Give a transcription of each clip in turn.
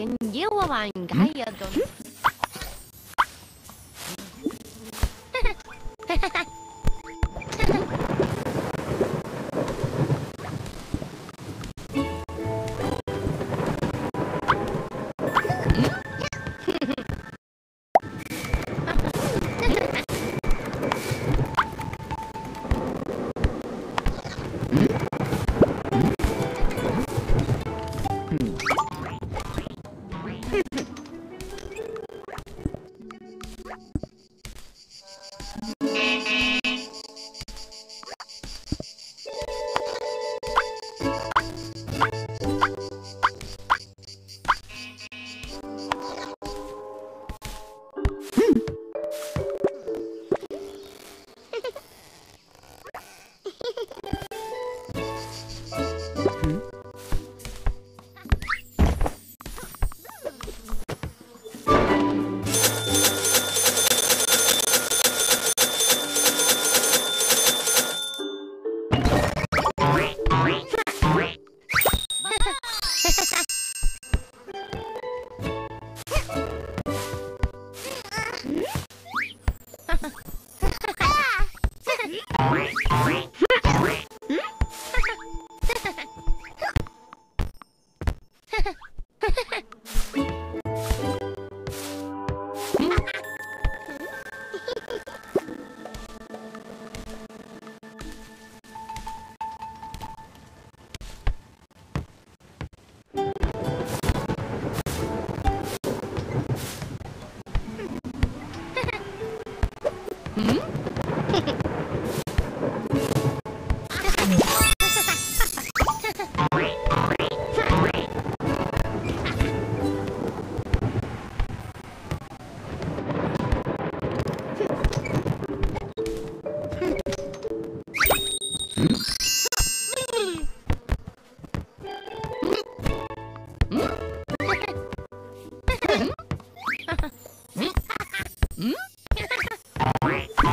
天牛湾ガイアドン。嗯 Mm-hmm.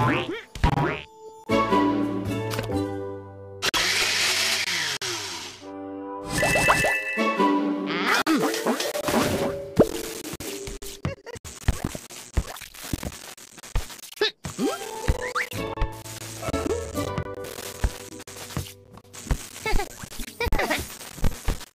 Bye.